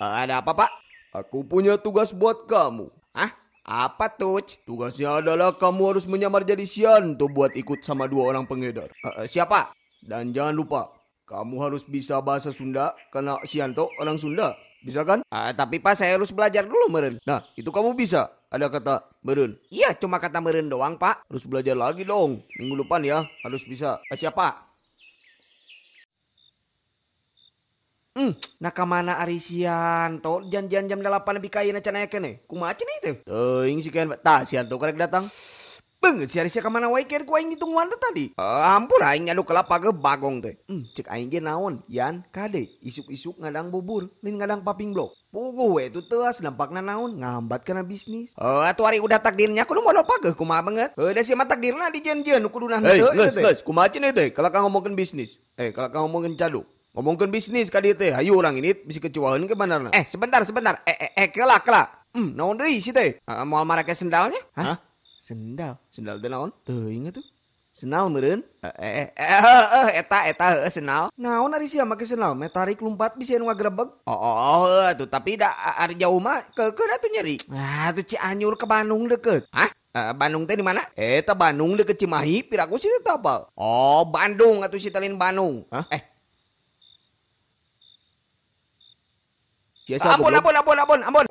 Eh, ada apa, Pak? Aku punya tugas buat kamu. Hah? Apa tuh? Tugasnya adalah kamu harus menyamar jadi Sianto buat ikut sama dua orang pengedar. Eh, siapa? Dan jangan lupa, kamu harus bisa bahasa Sunda karena Sianto orang Sunda. Bisa kan? Eh, tapi Pak, saya harus belajar dulu, meren. Nah, itu kamu bisa. Ada kata meren. Iya, cuma kata meren doang, Pak. Harus belajar lagi dong. Minggu depan ya, harus bisa. Eh, siapa? Hmm, nakamana arisian to janjian jam 8 lebih kaya na canaya kene. Kumaca nih itu? Teuing si kan ta Sianto karek datang. Beng, si Arisia ke mana wae ker ku aing wanda tadi. Uh, ampun aing adu kelapa ke bagong teh. Hmm, cek aing ge naon? Yan, kade, isuk-isuk ngadang bubur, lin ngadang paping blok. Puguh we tu teas dampakna naon ngambat kana bisnis. Eh, uh, atuh hari udah takdirnya kudu modal pageuh kumaha banget. Heuh da siapa takdirna di jen-jen kudu nah teu. Geus, geus, kumaha cenah teh? Kalau ngomongkeun bisnis. Eh, kalau kang ngomongkeun cadu. Ngomongkeun bisnis ka dieu teh. Hayu urang ini bisa kecuaheun ke manarna. Eh, sebentar, sebentar. Eh, eh, eh kelak, kelak. Hmm, naon deui si teh? Uh, moal marake sendalnya? Hah? Sendal. Sendal teh naon? Teu inget tuh. Senal meureun? Eh, eh, eh, eh, eta, eta, eh, senal. Naon ari sia make senal? Metarik lompat bisa nu ngagrebeg. Oh, oh, oh, tuh tapi da ari jauh mah keukeut atuh nyeri. Ah, tuh Cianjur ke Bandung deket. Hah? Uh, Bandung teh di mana? Eta Bandung deket Cimahi, piraku sih tapal. Oh, Bandung atuh si Bandung. Hah? Eh. Ampun, ampun, ampun, ampun, ampun.